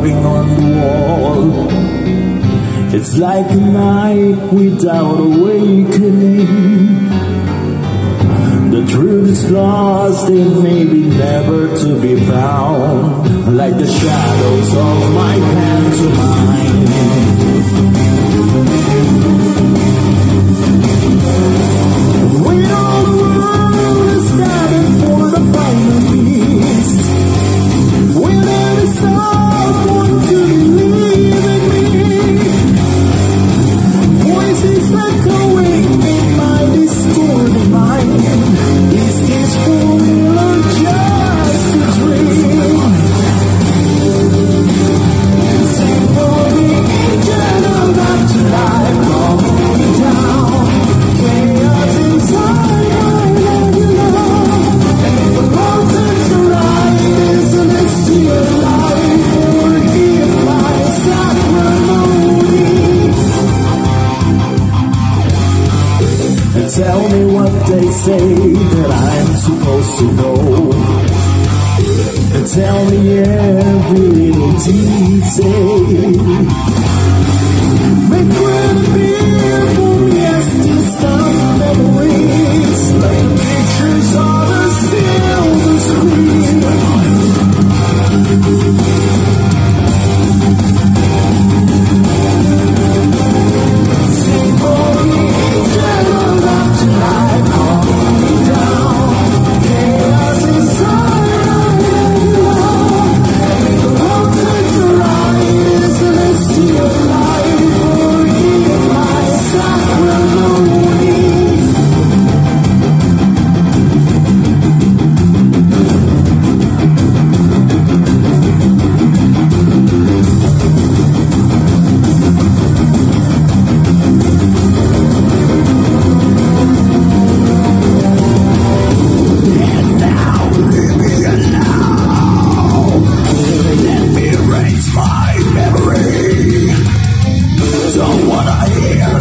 carving on the wall. It's like a night without awakening. The truth is lost and maybe never to be found. Like the shadows of my pantomime they say that I'm supposed to know. And tell me every little detail.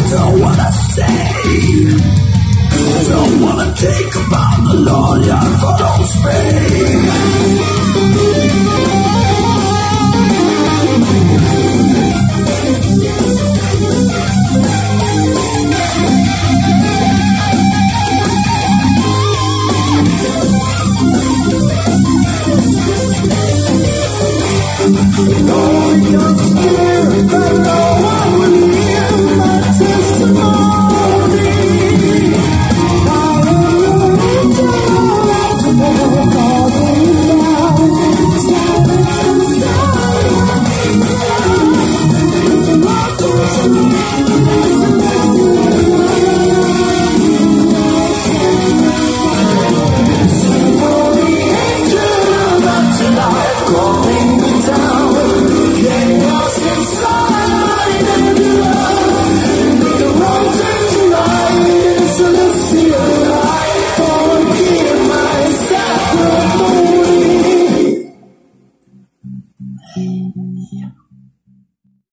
don't wanna say. Don't wanna think about the lawyer that follows me